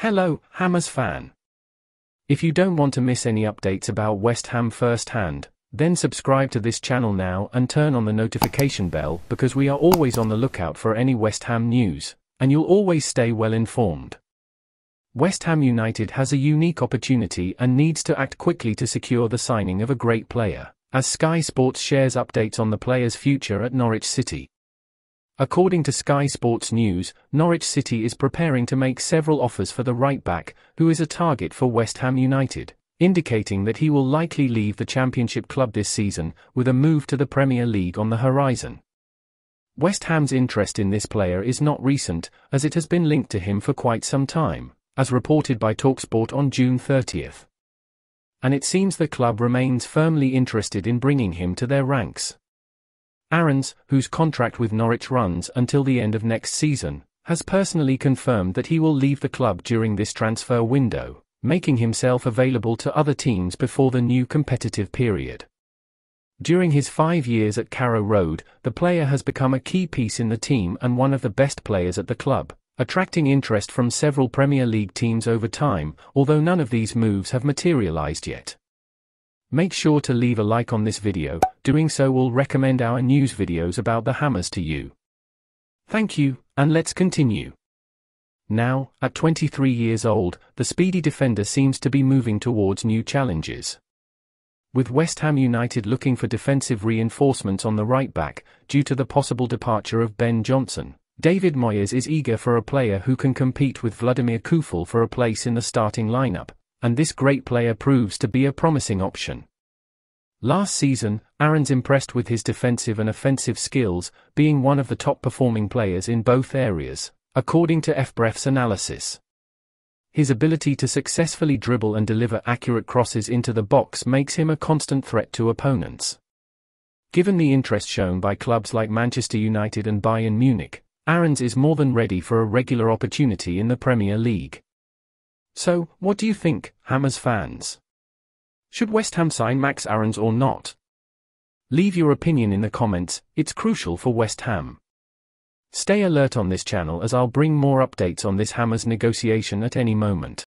Hello, Hammers fan. If you don't want to miss any updates about West Ham firsthand, then subscribe to this channel now and turn on the notification bell because we are always on the lookout for any West Ham news, and you'll always stay well informed. West Ham United has a unique opportunity and needs to act quickly to secure the signing of a great player, as Sky Sports shares updates on the player's future at Norwich City. According to Sky Sports News, Norwich City is preparing to make several offers for the right back, who is a target for West Ham United, indicating that he will likely leave the Championship club this season, with a move to the Premier League on the horizon. West Ham's interest in this player is not recent, as it has been linked to him for quite some time, as reported by Talksport on June 30th. And it seems the club remains firmly interested in bringing him to their ranks. Aarons, whose contract with Norwich runs until the end of next season, has personally confirmed that he will leave the club during this transfer window, making himself available to other teams before the new competitive period. During his five years at Carrow Road, the player has become a key piece in the team and one of the best players at the club, attracting interest from several Premier League teams over time, although none of these moves have materialized yet. Make sure to leave a like on this video, doing so will recommend our news videos about the Hammers to you. Thank you, and let's continue. Now, at 23 years old, the speedy defender seems to be moving towards new challenges. With West Ham United looking for defensive reinforcements on the right back, due to the possible departure of Ben Johnson, David Moyes is eager for a player who can compete with Vladimir Coufal for a place in the starting lineup, and this great player proves to be a promising option. Last season, Aarons impressed with his defensive and offensive skills, being one of the top performing players in both areas, according to FBref's analysis. His ability to successfully dribble and deliver accurate crosses into the box makes him a constant threat to opponents. Given the interest shown by clubs like Manchester United and Bayern Munich, Aarons is more than ready for a regular opportunity in the Premier League. So, what do you think, Hammers fans? Should West Ham sign Max Aarons or not? Leave your opinion in the comments, it's crucial for West Ham. Stay alert on this channel as I'll bring more updates on this Hammers negotiation at any moment.